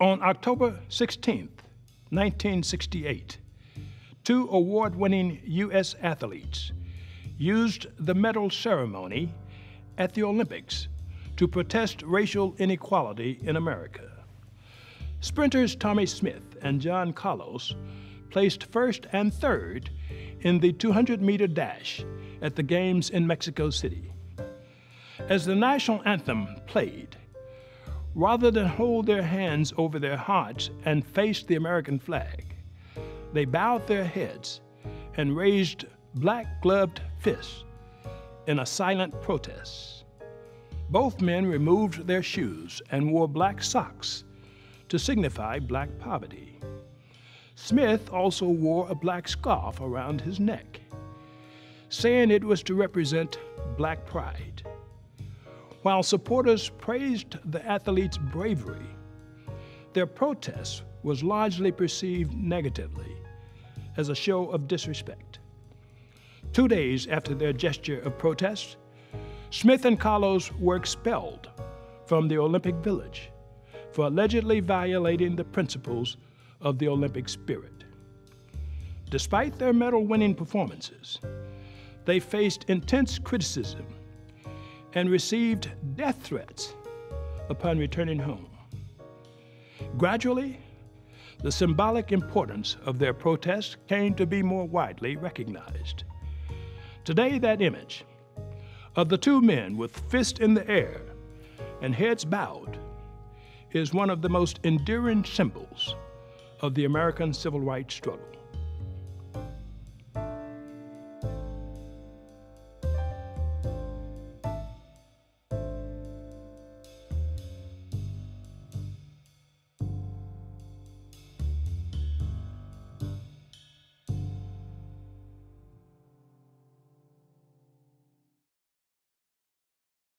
On October 16, 1968, two award winning U.S. athletes used the medal ceremony at the Olympics to protest racial inequality in America. Sprinters Tommie Smith and John Carlos placed first and third in the 200 meter dash at the Games in Mexico City. As the national anthem played, rather than hold their hands over their hearts and face the American flag, they bowed their heads and raised black gloved fists in a silent protest. Both men removed their shoes and wore black socks to signify black poverty. Smith also wore a black scarf around his neck, saying it was to represent black pride. While supporters praised the athletes' bravery, their protest was largely perceived negatively as a show of disrespect. Two days after their gesture of protest, Smith and Carlos were expelled from the Olympic Village for allegedly violating the principles of the Olympic spirit. Despite their medal winning performances, they faced intense criticism and received death threats upon returning home. Gradually, the symbolic importance of their protest came to be more widely recognized. Today, that image of the two men with fists in the air and heads bowed is one of the most enduring symbols of the American civil rights struggle.